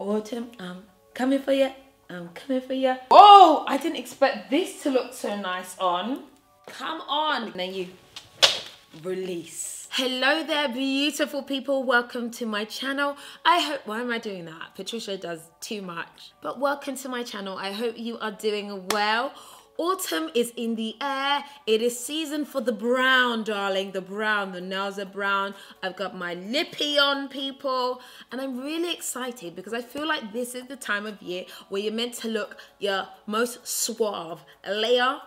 Autumn, I'm coming for you. I'm coming for you. Oh, I didn't expect this to look so nice on. Come on. Then you release. Hello there, beautiful people. Welcome to my channel. I hope, why am I doing that? Patricia does too much. But welcome to my channel. I hope you are doing well. Autumn is in the air. It is season for the brown, darling. The brown, the nails are brown. I've got my lippy on, people. And I'm really excited because I feel like this is the time of year where you're meant to look your most suave. Layer,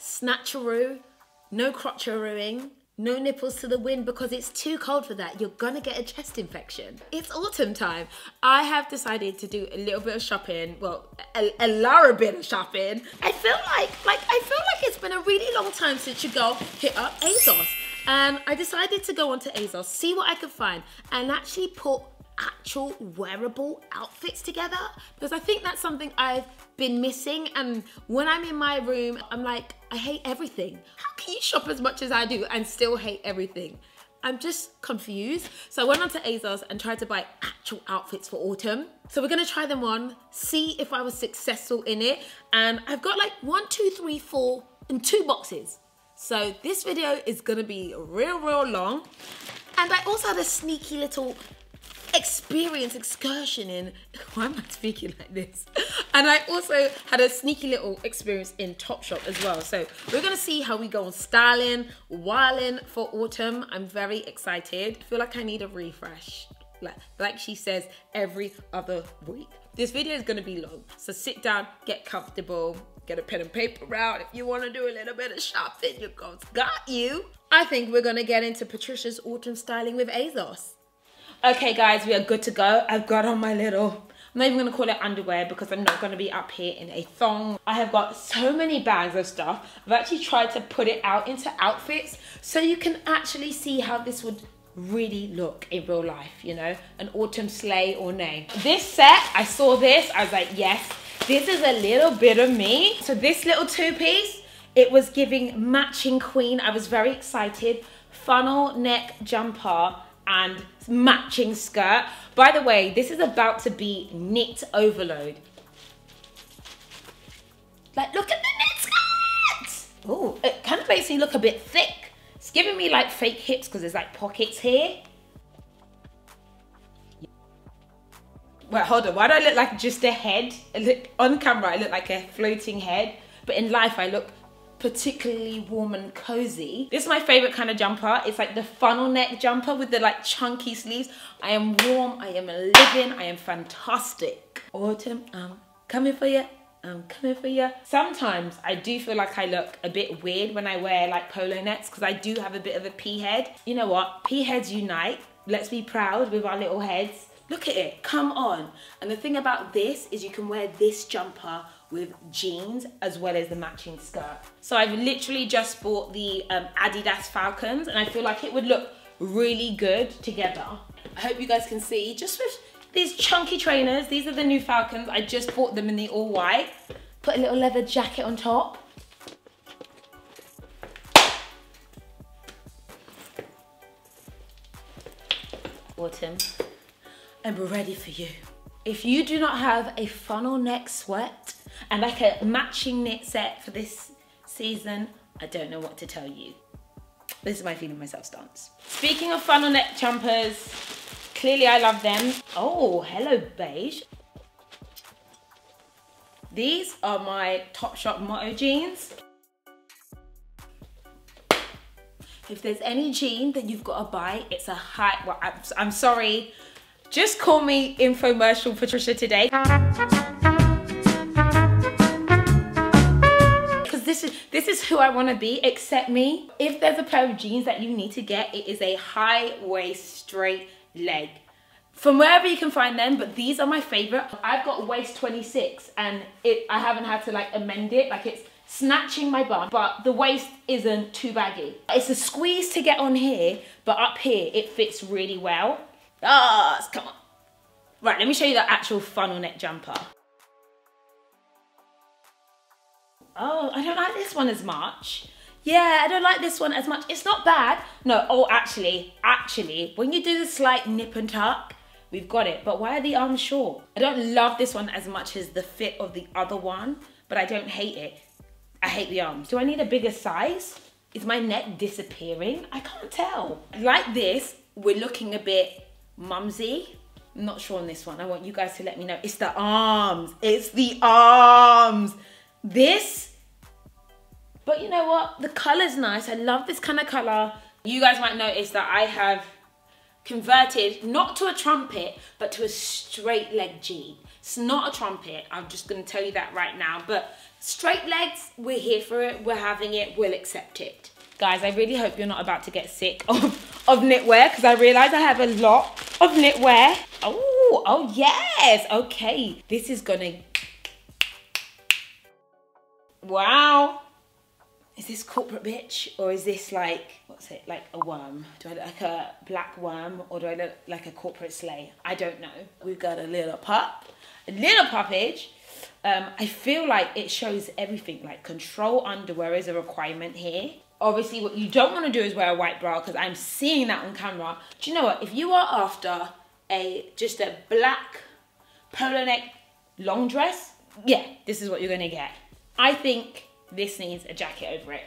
snatcheroo, no crotcherooing, no nipples to the wind because it's too cold for that. You're gonna get a chest infection. It's autumn time. I have decided to do a little bit of shopping. Well, a, a lot bit of shopping. I feel like, like, I feel like it's been a really long time since you go hit up ASOS. And I decided to go onto ASOS, see what I could find, and actually put actual wearable outfits together? Because I think that's something I've been missing and when I'm in my room I'm like I hate everything. How can you shop as much as I do and still hate everything? I'm just confused. So I went onto ASOS and tried to buy actual outfits for autumn. So we're gonna try them on see if I was successful in it. And I've got like one two three four and two boxes. So this video is gonna be real real long. And I also had a sneaky little experience excursion in why am I speaking like this? And I also had a sneaky little experience in Topshop as well. So we're gonna see how we go on styling, whiling for autumn. I'm very excited. I feel like I need a refresh. Like, like she says every other week. This video is gonna be long, so sit down, get comfortable, get a pen and paper out. If you wanna do a little bit of shopping, your girl's got you. I think we're gonna get into Patricia's autumn styling with ASOS. Okay guys, we are good to go. I've got on my little, I'm not even gonna call it underwear because I'm not gonna be up here in a thong. I have got so many bags of stuff. I've actually tried to put it out into outfits so you can actually see how this would really look in real life, you know? An autumn sleigh or nay. This set, I saw this, I was like, yes, this is a little bit of me. So this little two piece, it was giving matching queen. I was very excited. Funnel neck jumper and matching skirt. By the way, this is about to be knit overload. Like, look at the knit skirt! Oh, it kind of makes me look a bit thick. It's giving me like fake hips because there's like pockets here. Wait, hold on. Why do I look like just a head? on camera, I look like a floating head. But in life, I look particularly warm and cozy. This is my favorite kind of jumper. It's like the funnel neck jumper with the like chunky sleeves. I am warm, I am living, I am fantastic. Autumn, I'm coming for you. I'm coming for you. Sometimes I do feel like I look a bit weird when I wear like polo nets because I do have a bit of a pea head. You know what? Pea heads unite. Let's be proud with our little heads. Look at it, come on. And the thing about this is you can wear this jumper with jeans as well as the matching skirt. So I've literally just bought the um, Adidas Falcons and I feel like it would look really good together. I hope you guys can see, just with these chunky trainers, these are the new Falcons. I just bought them in the all white. Put a little leather jacket on top. Autumn, I'm ready for you. If you do not have a funnel neck sweat and like a matching knit set for this season, I don't know what to tell you. This is my feeling myself stance. Speaking of funnel neck jumpers, clearly I love them. Oh, hello beige. These are my Topshop Moto jeans. If there's any jean that you've got to buy, it's a high, well, I'm, I'm sorry, just call me infomercial Patricia today. This is, who I want to be, accept me. If there's a pair of jeans that you need to get, it is a high waist straight leg. From wherever you can find them, but these are my favorite. I've got waist 26 and it I haven't had to like amend it. Like it's snatching my bum, but the waist isn't too baggy. It's a squeeze to get on here, but up here it fits really well. Ah, come on. Right, let me show you the actual funnel neck jumper. Oh, I don't like this one as much. Yeah, I don't like this one as much. It's not bad. No, oh, actually, actually, when you do the slight nip and tuck, we've got it. But why are the arms short? I don't love this one as much as the fit of the other one, but I don't hate it. I hate the arms. Do I need a bigger size? Is my neck disappearing? I can't tell. Like this, we're looking a bit mumsy. I'm not sure on this one. I want you guys to let me know. It's the arms. It's the arms. This, but you know what? The color's nice. I love this kind of color. You guys might notice that I have converted not to a trumpet, but to a straight leg jean. It's not a trumpet. I'm just gonna tell you that right now. But straight legs, we're here for it. We're having it. We'll accept it. Guys, I really hope you're not about to get sick of, of knitwear because I realize I have a lot of knitwear. Oh, oh yes. Okay. This is gonna... Wow. Is this corporate bitch or is this like, what's it, like a worm? Do I look like a black worm or do I look like a corporate sleigh? I don't know. We've got a little pup, a little puppage. Um, I feel like it shows everything, like control underwear is a requirement here obviously what you don't want to do is wear a white bra because I'm seeing that on camera. Do you know what? If you are after a just a black polo neck long dress, yeah, this is what you're to get. I think this needs a jacket over it.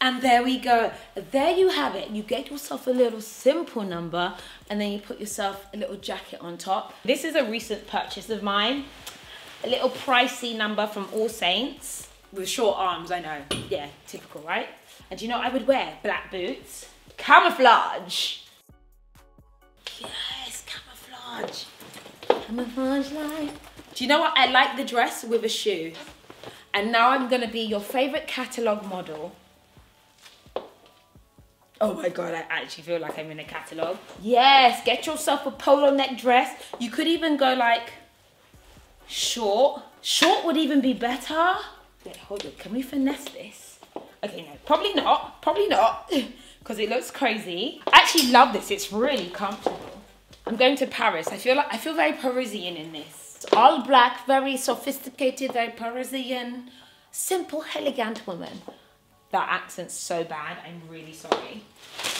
And there we go. There you have it. You get yourself a little simple number and then you put yourself a little jacket on top. This is a recent purchase of mine. A little pricey number from All Saints with short arms, I know. Yeah, typical, right? And you know I would wear? Black boots. Camouflage. Yes, camouflage. Camouflage line. Do you know what? I like the dress with a shoe. And now I'm gonna be your favorite catalog model. Oh my God, I actually feel like I'm in a catalog. Yes, get yourself a polo neck dress. You could even go like short. Short would even be better. Wait, hold on. Can we finesse this? Okay, no, probably not. Probably not, because it looks crazy. I actually love this. It's really comfortable. I'm going to Paris. I feel like I feel very Parisian in this. All black, very sophisticated, very Parisian, simple, elegant woman. That accent's so bad. I'm really sorry.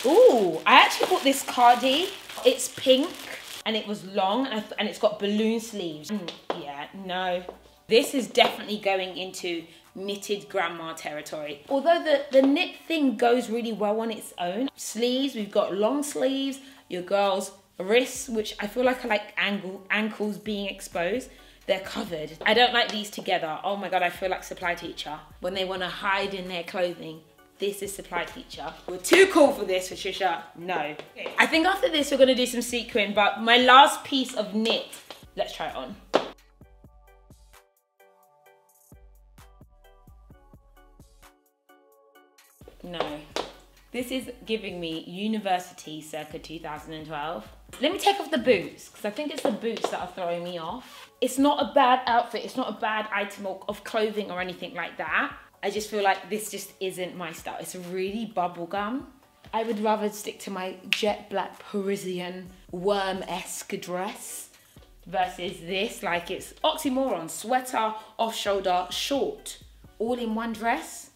Ooh, I actually bought this cardi. It's pink and it was long and, and it's got balloon sleeves. Mm, yeah, no, this is definitely going into knitted grandma territory. Although the, the knit thing goes really well on its own. Sleeves, we've got long sleeves, your girls' wrists, which I feel like are like ankle, ankles being exposed. They're covered. I don't like these together. Oh my God, I feel like supply teacher. When they wanna hide in their clothing, this is supply teacher. We're too cool for this, Patricia. No. I think after this, we're gonna do some sequin, but my last piece of knit, let's try it on. No. This is giving me university circa 2012. Let me take off the boots, because I think it's the boots that are throwing me off. It's not a bad outfit, it's not a bad item of clothing or anything like that. I just feel like this just isn't my style. It's really bubblegum. I would rather stick to my jet black Parisian worm-esque dress versus this, like it's oxymoron, sweater, off shoulder, short, all in one dress.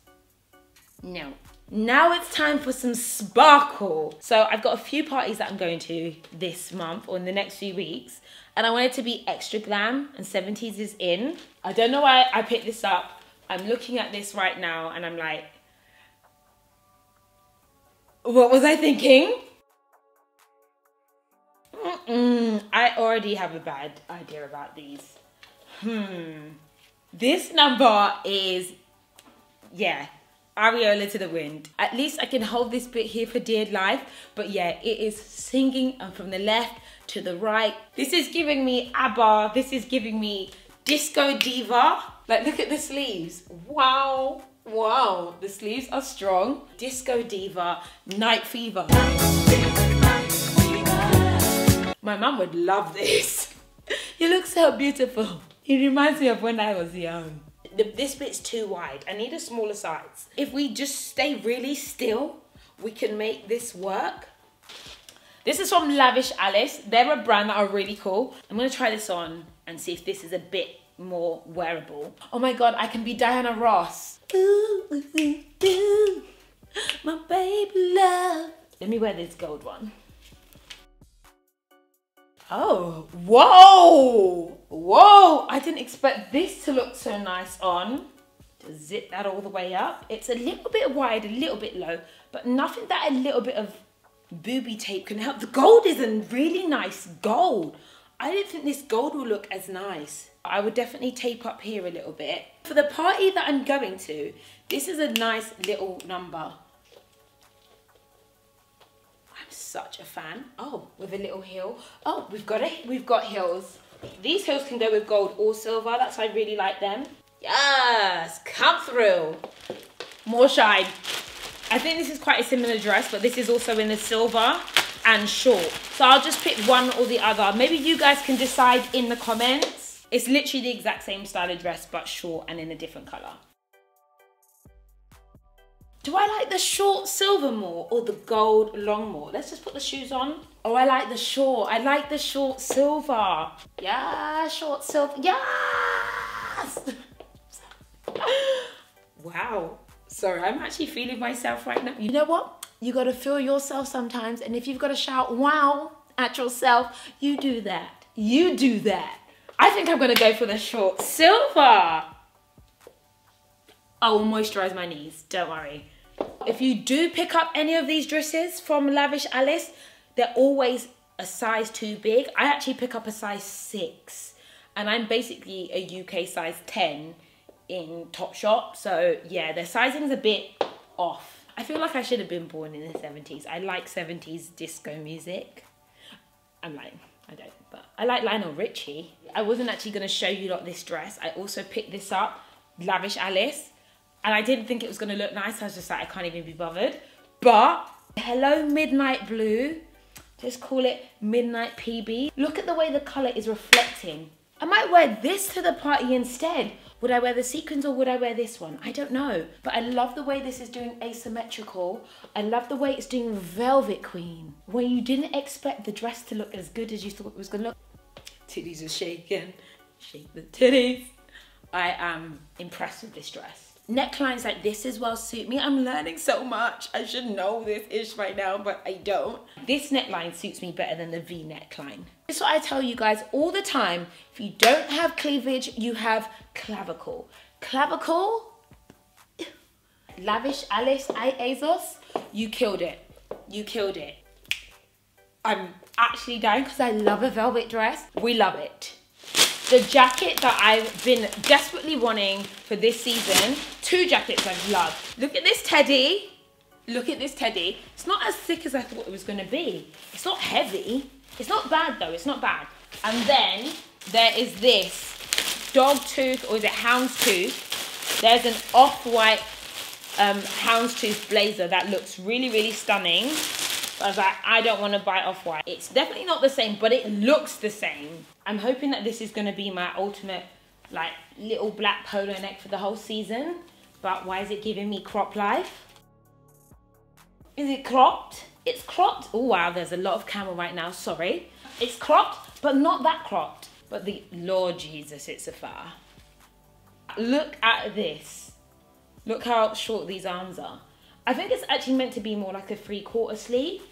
No. Now it's time for some sparkle. So I've got a few parties that I'm going to this month or in the next few weeks. And I want it to be extra glam and 70s is in. I don't know why I picked this up. I'm looking at this right now and I'm like, what was I thinking? Mm -mm, I already have a bad idea about these. Hmm. This number is, yeah, Areola to the wind. At least I can hold this bit here for dear life. But yeah, it is singing and from the left to the right. This is giving me ABBA. This is giving me Disco Diva. Like, look at the sleeves. Wow. Wow. The sleeves are strong. Disco Diva, Night Fever. My mum would love this. you looks so beautiful. It reminds me of when I was young this bit's too wide. I need a smaller size. If we just stay really still, we can make this work. This is from Lavish Alice. They're a brand that are really cool. I'm gonna try this on and see if this is a bit more wearable. Oh my God, I can be Diana Ross. Ooh, ooh, ooh, my baby love. Let me wear this gold one. Oh, whoa, whoa. I didn't expect this to look so nice on. To zip that all the way up. It's a little bit wide, a little bit low, but nothing that a little bit of booby tape can help. The gold is a really nice gold. I didn't think this gold will look as nice. I would definitely tape up here a little bit. For the party that I'm going to, this is a nice little number. I'm such a fan. Oh, with a little heel. Oh, we've got it. We've got heels. These heels can go with gold or silver. That's why I really like them. Yes, come through. More shine. I think this is quite a similar dress, but this is also in the silver and short. So I'll just pick one or the other. Maybe you guys can decide in the comments. It's literally the exact same style of dress, but short and in a different color. Do I like the short silver more or the gold long more? Let's just put the shoes on. Oh, I like the short. I like the short silver. Yeah, short silver. Yes! wow. Sorry, I'm actually feeling myself right now. You know what? You gotta feel yourself sometimes. And if you've gotta shout wow at yourself, you do that. You do that. I think I'm gonna go for the short silver. I will moisturize my knees, don't worry. If you do pick up any of these dresses from Lavish Alice, they're always a size too big. I actually pick up a size six and I'm basically a UK size 10 in Topshop. So yeah, their sizing's a bit off. I feel like I should have been born in the 70s. I like 70s disco music. I'm lying, I don't, but I like Lionel Richie. I wasn't actually gonna show you lot this dress. I also picked this up, Lavish Alice, and I didn't think it was gonna look nice. I was just like, I can't even be bothered. But Hello Midnight Blue, just call it Midnight PB. Look at the way the color is reflecting. I might wear this to the party instead. Would I wear the sequins or would I wear this one? I don't know. But I love the way this is doing asymmetrical. I love the way it's doing Velvet Queen. When you didn't expect the dress to look as good as you thought it was gonna look. Titties are shaking. Shake the titties. I am impressed with this dress. Necklines like this as well suit me. I'm learning so much. I should know this ish right now, but I don't. This neckline suits me better than the V neckline. This is what I tell you guys all the time. If you don't have cleavage, you have clavicle. Clavicle, Lavish Alice ASOS, you killed it. You killed it. I'm actually dying because I love a velvet dress. We love it the jacket that I've been desperately wanting for this season. Two jackets I've loved. Look at this teddy. Look at this teddy. It's not as thick as I thought it was gonna be. It's not heavy. It's not bad though, it's not bad. And then there is this dog tooth, or is it houndstooth? There's an off-white um, houndstooth blazer that looks really, really stunning. I was like, I don't want to buy off-white. It's definitely not the same, but it looks the same. I'm hoping that this is going to be my ultimate, like, little black polo neck for the whole season. But why is it giving me crop life? Is it cropped? It's cropped. Oh, wow, there's a lot of camera right now. Sorry. It's cropped, but not that cropped. But the Lord Jesus, it's a far. Look at this. Look how short these arms are. I think it's actually meant to be more like a three quarter sleeve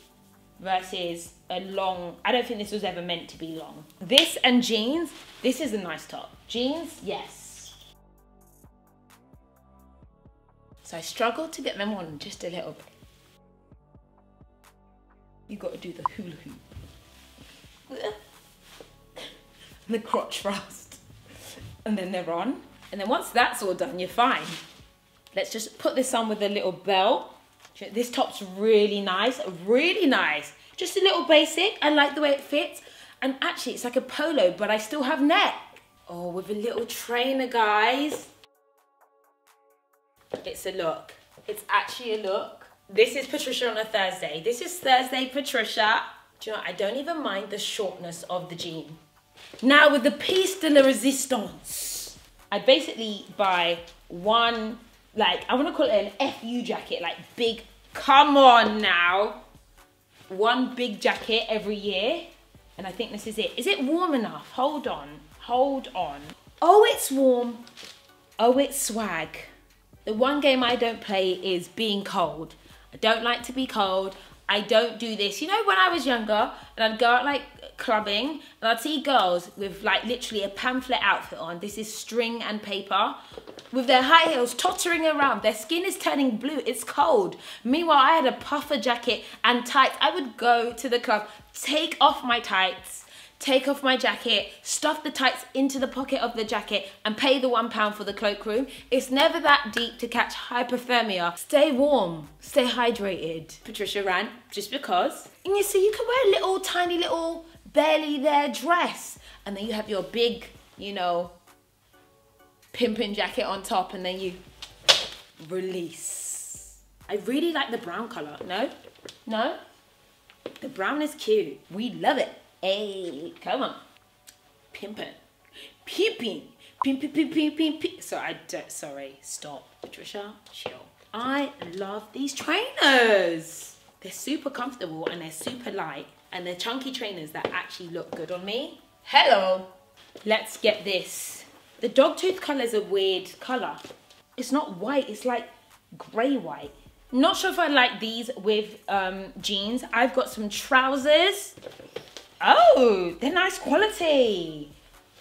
versus a long, I don't think this was ever meant to be long. This and jeans, this is a nice top. Jeans, yes. So I struggled to get them on just a little bit. You got to do the hula hoop. the crotch thrust. And then they're on. And then once that's all done, you're fine. Let's just put this on with a little belt. This top's really nice, really nice. Just a little basic. I like the way it fits. And actually, it's like a polo, but I still have neck. Oh, with a little trainer, guys. It's a look. It's actually a look. This is Patricia on a Thursday. This is Thursday Patricia. Do you know, I don't even mind the shortness of the jean. Now with the piece de la resistance, I basically buy one like I want to call it an FU jacket, like big. Come on now, one big jacket every year, and I think this is it. Is it warm enough? Hold on, hold on. Oh, it's warm. Oh, it's swag. The one game I don't play is being cold. I don't like to be cold. I don't do this. You know, when I was younger and I'd go out like clubbing and I'd see girls with like literally a pamphlet outfit on. This is string and paper with their high heels tottering around. Their skin is turning blue. It's cold. Meanwhile, I had a puffer jacket and tights. I would go to the club, take off my tights, take off my jacket, stuff the tights into the pocket of the jacket and pay the one pound for the cloakroom. It's never that deep to catch hypothermia. Stay warm, stay hydrated. Patricia ran just because. And you see, you can wear a little tiny little barely there dress and then you have your big, you know, pimping jacket on top and then you release. I really like the brown color. No? No? The brown is cute. We love it. Hey, come on. Pimping. Pimping. Pimp, pimp, pimp, pimp, pimp, pimp. So I don't, sorry, stop. Patricia, chill. I love these trainers. They're super comfortable and they're super light and they're chunky trainers that actually look good on me. Hello. Let's get this. The dog tooth color is a weird color. It's not white, it's like gray white. Not sure if I like these with um, jeans. I've got some trousers Oh, they're nice quality.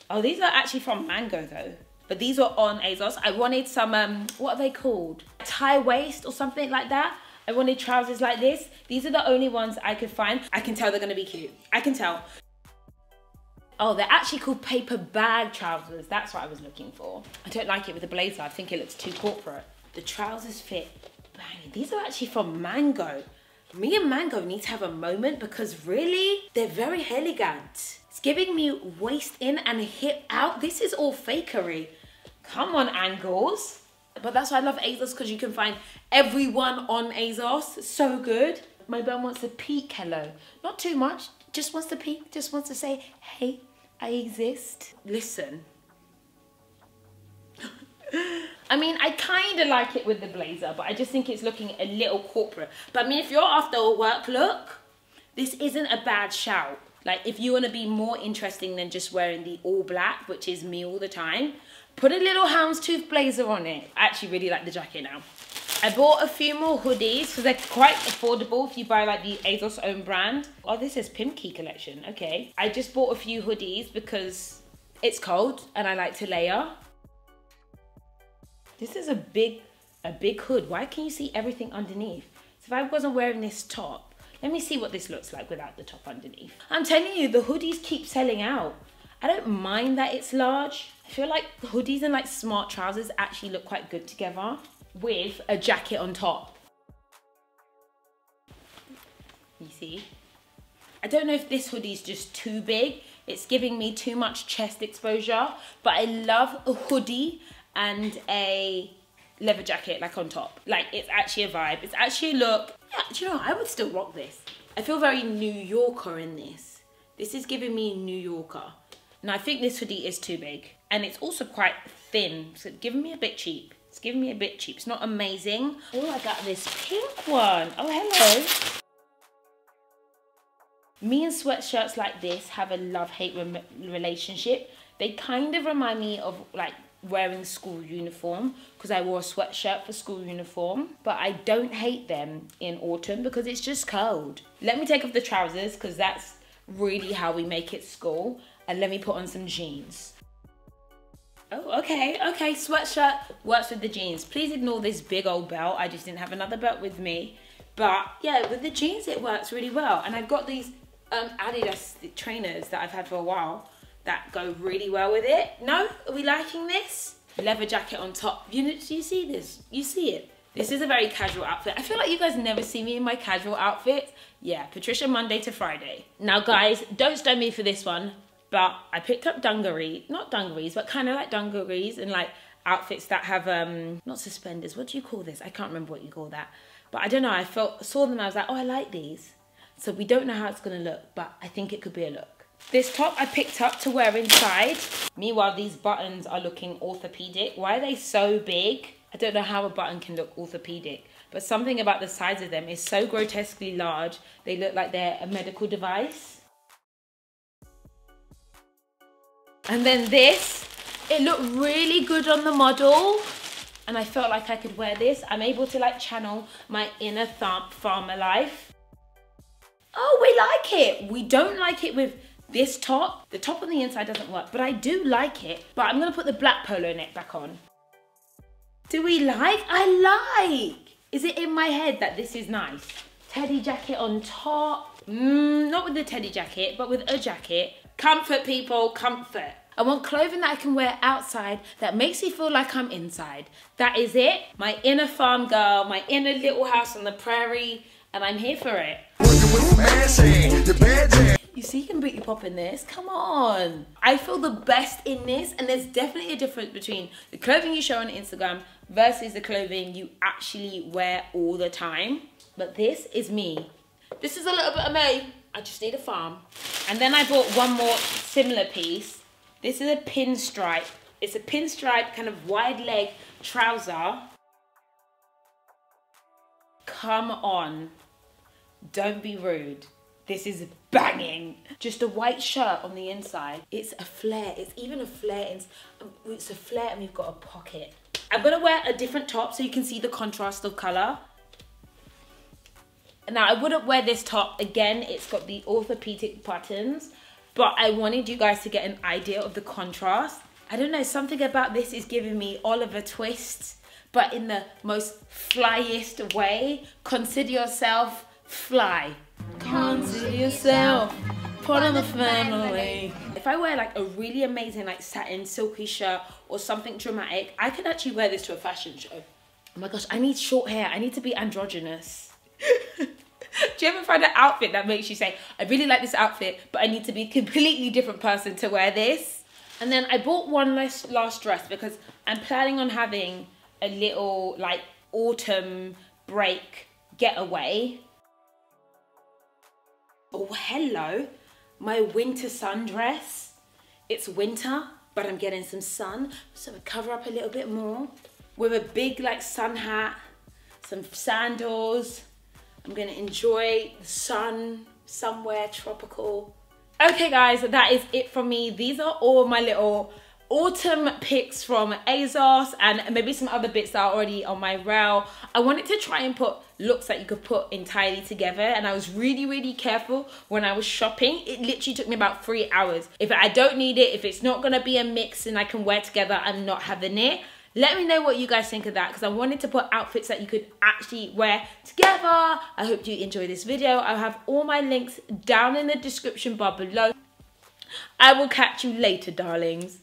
Oh, these are actually from Mango though. But these were on ASOS. I wanted some, um, what are they called? Tie waist or something like that. I wanted trousers like this. These are the only ones I could find. I can tell they're gonna be cute. I can tell. Oh, they're actually called paper bag trousers. That's what I was looking for. I don't like it with a blazer. I think it looks too corporate. The trousers fit bang. These are actually from Mango me and Mango need to have a moment because really, they're very elegant. It's giving me waist in and hip out. This is all fakery. Come on, angles. But that's why I love ASOS because you can find everyone on ASOS. So good. My bum wants to peek hello. Not too much. Just wants to peek. Just wants to say, hey, I exist. Listen. I mean, I kind of like it with the blazer, but I just think it's looking a little corporate. But I mean, if you're after a work look, this isn't a bad shout. Like, if you want to be more interesting than just wearing the all black, which is me all the time, put a little houndstooth blazer on it. I actually really like the jacket now. I bought a few more hoodies because they're quite affordable if you buy like the ASOS own brand. Oh, this is Pimkie collection. Okay. I just bought a few hoodies because it's cold and I like to layer. This is a big, a big hood. Why can you see everything underneath? So if I wasn't wearing this top, let me see what this looks like without the top underneath. I'm telling you, the hoodies keep selling out. I don't mind that it's large. I feel like hoodies and like smart trousers actually look quite good together with a jacket on top. You see? I don't know if this hoodie is just too big. It's giving me too much chest exposure, but I love a hoodie and a leather jacket like on top. Like it's actually a vibe. It's actually a look. Yeah, you know, I would still rock this. I feel very New Yorker in this. This is giving me New Yorker. Now I think this hoodie is too big and it's also quite thin. So it's giving me a bit cheap. It's giving me a bit cheap. It's not amazing. Oh, I got this pink one. Oh, hello. Me and sweatshirts like this have a love-hate relationship. They kind of remind me of like wearing school uniform because I wore a sweatshirt for school uniform. But I don't hate them in autumn because it's just cold. Let me take off the trousers because that's really how we make it school. And let me put on some jeans. Oh, okay, okay, sweatshirt works with the jeans. Please ignore this big old belt. I just didn't have another belt with me. But yeah, with the jeans, it works really well. And I've got these um, Adidas trainers that I've had for a while that go really well with it. No? Are we liking this? Leather jacket on top. You, do you see this? You see it? This is a very casual outfit. I feel like you guys never see me in my casual outfit. Yeah, Patricia Monday to Friday. Now guys, don't stone me for this one, but I picked up dungaree, not dungarees, but kind of like dungarees and like outfits that have, um, not suspenders, what do you call this? I can't remember what you call that. But I don't know, I felt, saw them, I was like, oh, I like these. So we don't know how it's gonna look, but I think it could be a look. This top I picked up to wear inside. Meanwhile, these buttons are looking orthopedic. Why are they so big? I don't know how a button can look orthopedic, but something about the size of them is so grotesquely large, they look like they're a medical device. And then this, it looked really good on the model and I felt like I could wear this. I'm able to like channel my inner thump farmer life. Oh, we like it. We don't like it with this top, the top on the inside doesn't work, but I do like it. But I'm gonna put the black polo neck back on. Do we like? I like. Is it in my head that this is nice? Teddy jacket on top. Mm, not with the teddy jacket, but with a jacket. Comfort, people, comfort. I want clothing that I can wear outside that makes me feel like I'm inside. That is it. My inner farm girl, my inner little house on the prairie, and I'm here for it. You see you can booty pop in this? Come on. I feel the best in this and there's definitely a difference between the clothing you show on Instagram versus the clothing you actually wear all the time. But this is me. This is a little bit of me. I just need a farm. And then I bought one more similar piece. This is a pinstripe. It's a pinstripe kind of wide leg trouser. Come on. Don't be rude. This is banging. Just a white shirt on the inside. It's a flare. It's even a flare. It's a flare and we've got a pocket. I'm gonna wear a different top so you can see the contrast of color. Now I wouldn't wear this top. Again, it's got the orthopedic buttons, but I wanted you guys to get an idea of the contrast. I don't know, something about this is giving me Oliver Twist, but in the most flyest way. Consider yourself fly. Consider yourself part of the family. If I wear like a really amazing like satin silky shirt or something dramatic, I could actually wear this to a fashion show. Oh my gosh, I need short hair. I need to be androgynous. Do you ever find an outfit that makes you say, I really like this outfit, but I need to be a completely different person to wear this? And then I bought one last, last dress because I'm planning on having a little like autumn break getaway Oh, hello. My winter sundress. It's winter, but I'm getting some sun, so I cover up a little bit more. With a big like sun hat, some sandals. I'm gonna enjoy the sun somewhere tropical. Okay guys, that is it from me. These are all my little autumn picks from ASOS and maybe some other bits that are already on my rail. I wanted to try and put looks that you could put entirely together and I was really really careful when I was shopping. It literally took me about three hours. If I don't need it, if it's not gonna be a mix and I can wear together, I'm not having it. Let me know what you guys think of that because I wanted to put outfits that you could actually wear together. I hope you enjoy this video. I'll have all my links down in the description bar below. I will catch you later, darlings.